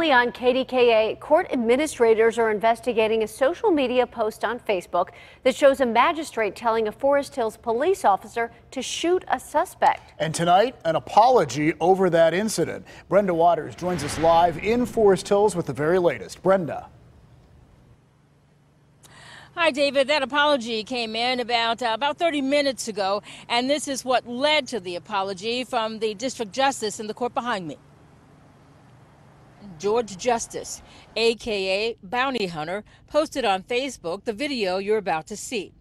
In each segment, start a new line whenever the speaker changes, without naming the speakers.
On KDKA, court administrators are investigating a social media post on Facebook that shows a magistrate telling a Forest Hills police officer to shoot a suspect.
And tonight, an apology over that incident. Brenda Waters joins us live in Forest Hills with the very latest. Brenda.
Hi, David. That apology came in about uh, about 30 minutes ago, and this is what led to the apology from the district justice in the court behind me. George Justice, aka Bounty Hunter, posted on Facebook the video you're about to see.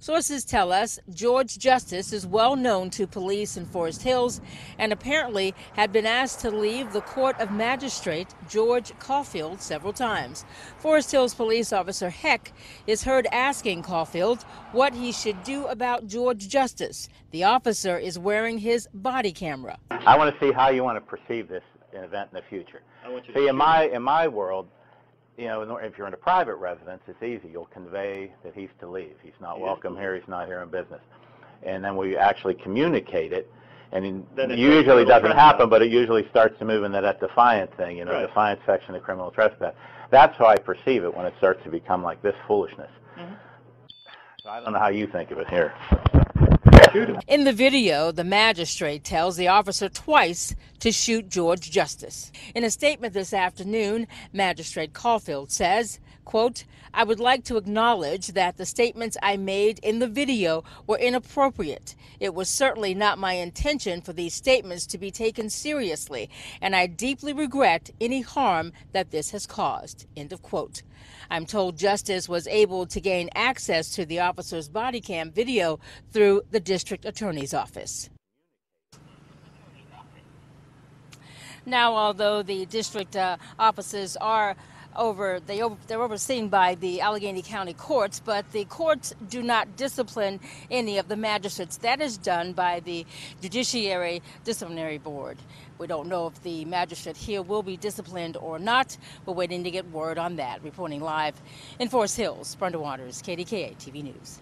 Sources tell us George Justice is well known to police in Forest Hills and apparently had been asked to leave the court of magistrate George Caulfield several times. Forest Hills police officer Heck is heard asking Caulfield what he should do about George Justice. The officer is wearing his body camera.
I want to see how you want to perceive this event in the future. See, in my in my world, you know, if you're in a private residence, it's easy. You'll convey that he's to leave. He's not welcome here. He's not here in business. And then we actually communicate it. And in,
Then it
usually doesn't happen, but it usually starts to move into that defiant thing, you know,
Right.
defiant section of criminal trespass. That's how I perceive it when it starts to become like this foolishness.
Mm-hmm.
So I don't know how you think of it here.
In the video, the magistrate tells the officer twice to shoot George Justice. In a statement this afternoon, Magistrate Caulfield says, quote, I would like to acknowledge that the statements I made in the video were inappropriate. It was certainly not my intention for these statements to be taken seriously, and I deeply regret any harm that this has caused. End of quote. I'm told Justice was able to gain access to the officer's body cam video through the district attorney's office. Now, although the district uh, offices are over, they over, they're overseen by the Allegheny County courts, but the courts do not discipline any of the magistrates. That is done by the Judiciary Disciplinary Board. We don't know if the magistrate here will be disciplined or not. We're waiting to get word on that. Reporting live in Forest Hills, Brenda Waters, KDKA TV News.